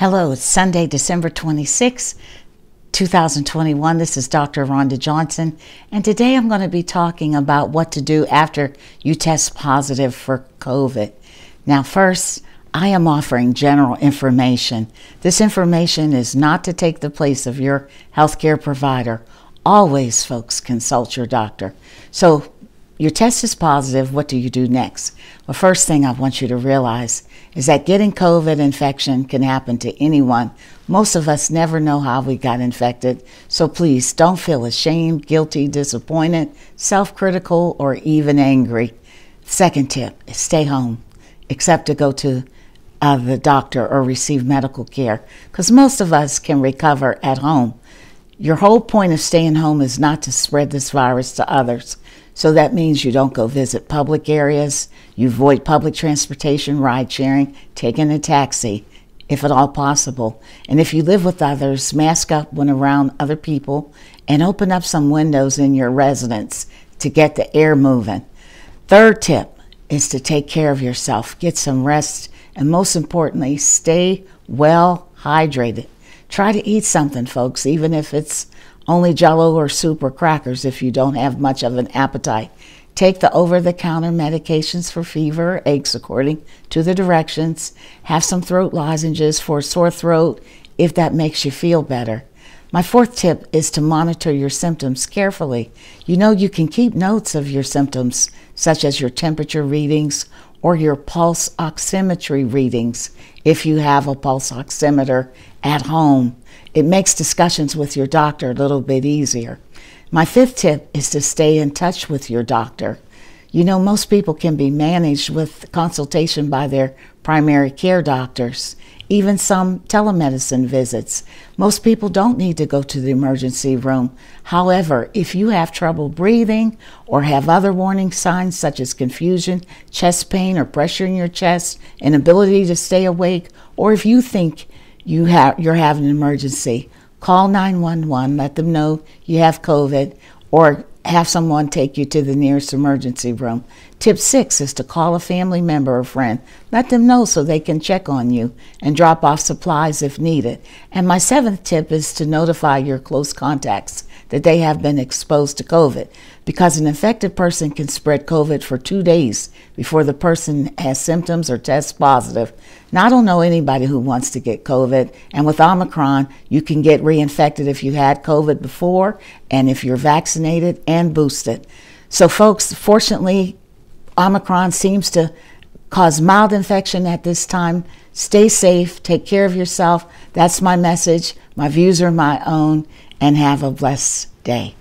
Hello, it's Sunday, December 26, 2021. This is Dr. Rhonda Johnson, and today I'm going to be talking about what to do after you test positive for COVID. Now, first, I am offering general information. This information is not to take the place of your healthcare provider. Always, folks, consult your doctor. So, your test is positive. What do you do next? Well, first thing I want you to realize is that getting COVID infection can happen to anyone. Most of us never know how we got infected. So please don't feel ashamed, guilty, disappointed, self critical, or even angry. Second tip is stay home, except to go to uh, the doctor or receive medical care, because most of us can recover at home. Your whole point of staying home is not to spread this virus to others. So that means you don't go visit public areas, you avoid public transportation, ride sharing, taking a taxi, if at all possible. And if you live with others, mask up when around other people and open up some windows in your residence to get the air moving. Third tip is to take care of yourself, get some rest, and most importantly, stay well hydrated. Try to eat something, folks, even if it's only jello or soup or crackers if you don't have much of an appetite. Take the over the counter medications for fever or aches according to the directions. Have some throat lozenges for sore throat if that makes you feel better. My fourth tip is to monitor your symptoms carefully. You know, you can keep notes of your symptoms, such as your temperature readings or your pulse oximetry readings if you have a pulse oximeter at home. It makes discussions with your doctor a little bit easier. My fifth tip is to stay in touch with your doctor. You know, most people can be managed with consultation by their primary care doctors, even some telemedicine visits. Most people don't need to go to the emergency room. However, if you have trouble breathing or have other warning signs such as confusion, chest pain, or pressure in your chest, inability to stay awake, or if you think you have you're having an emergency, call 911, let them know you have COVID, or have someone take you to the nearest emergency room. Tip six is to call a family member or friend. Let them know so they can check on you and drop off supplies if needed. And my seventh tip is to notify your close contacts that they have been exposed to COVID because an infected person can spread COVID for two days before the person has symptoms or tests positive. Now, I don't know anybody who wants to get COVID, and with Omicron, you can get reinfected if you had COVID before and if you're vaccinated and boosted. So, folks, fortunately, Omicron seems to cause mild infection at this time. Stay safe, take care of yourself. That's my message. My views are my own, and have a blessed day.